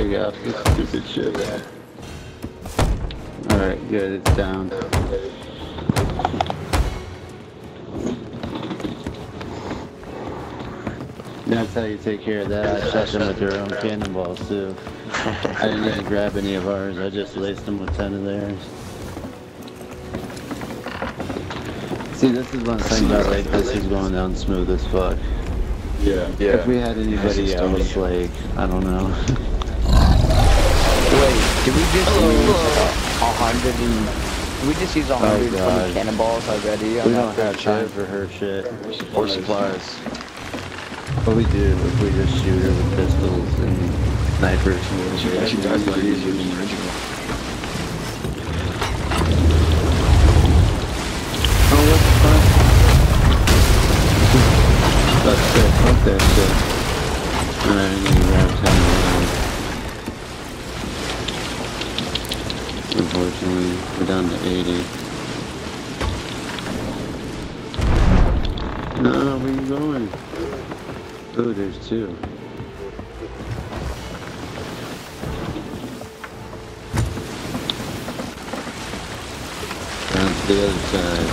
This stupid shit. Alright, good, it's down. That's how you take care of that. I shot them with their own cannonballs too. I didn't even grab any of ours. I just laced them with 10 of theirs. See, this is one thing about like this is going down smooth as fuck. Yeah. Yeah. If we had anybody else, like, I don't know. Did we just oh, use a hundred and... we just use a oh, hundred oh cannonballs already? We don't have time for her shit. Or supplies. What we do is we just shoot her with pistols and snipers and shit. She dies a lot easier than the original. Oh, what the fuck? That's it. Fuck that shit. Alright, I need to grab 10 Unfortunately, we're down to 80. No, where you going? Oh, there's two. Down to the other side.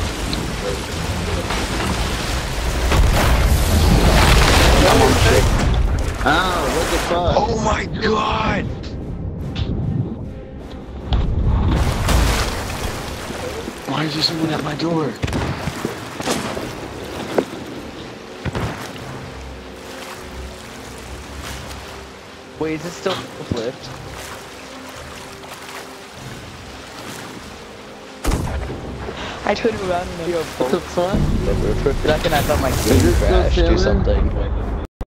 Ow, what the fuck? Oh my god! Why is there someone at my door? Wait, is it still flipped? I turned around and I What the fuck? For a second I thought my Is game it still crashed or something.